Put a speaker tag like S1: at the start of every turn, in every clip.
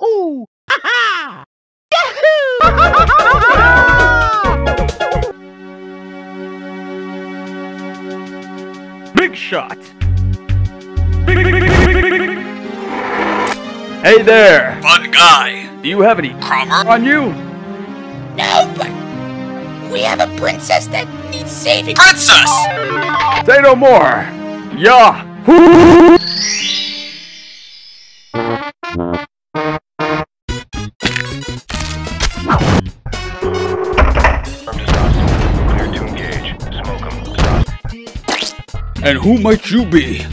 S1: Yahoo! Ha ha! Yahoo! Big shot! Hey there!
S2: Fun guy.
S1: Do you have any
S2: Kromer?
S1: on you?
S3: No, but we have a princess that needs saving.
S2: Princess!
S1: Say no more! Yeah!
S4: Clear to engage. Smoke 'em.
S5: And who might you be?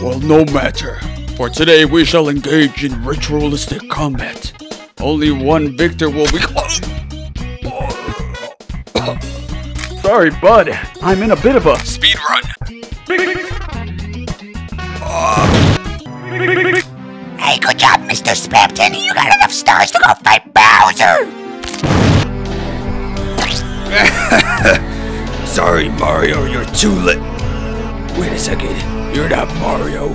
S5: Well, no matter. For today we shall engage in ritualistic combat. Only one victor will be.
S1: Sorry, bud. I'm in a bit of a
S2: Speed run.
S3: Hey, good job, Mr. Spamton. You got enough stars to go fight Bowser.
S5: Sorry, Mario, you're too late. Wait a second. You're not Mario.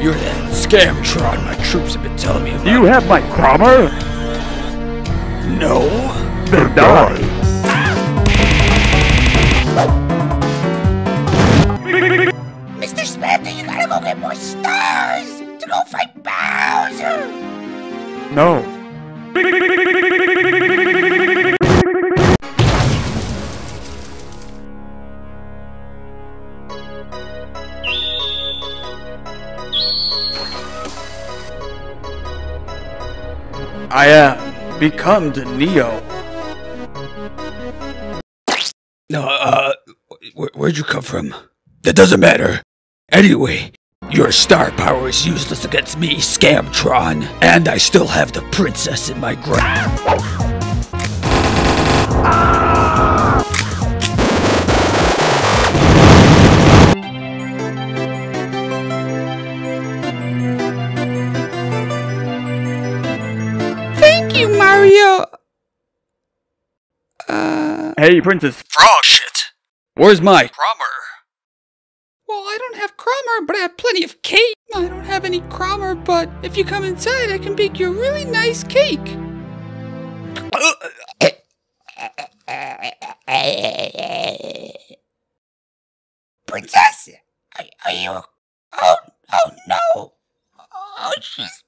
S5: You're that Scamtron my troops have been telling me about.
S1: Do you have my Kromer?
S5: No.
S1: Then die.
S3: Mr. Spamton, you gotta go get more stars to go fight Bowser.
S1: No. I am become the Neo.
S5: No, uh, wh- where'd you come from? That doesn't matter. Anyway, your star power is useless against me, Scamtron, and I still have the princess in my grasp.
S6: Mario. Uh,
S1: Hey, Princess.
S2: Frog shit.
S5: Where's my?
S2: Kromer.
S6: well, I don't have Kromer, but I have plenty of cake. I don't have any Kromer, but if you come inside, I can bake you a really nice cake.
S3: Princess, are, are you? Oh, oh no. Oh, she's dead.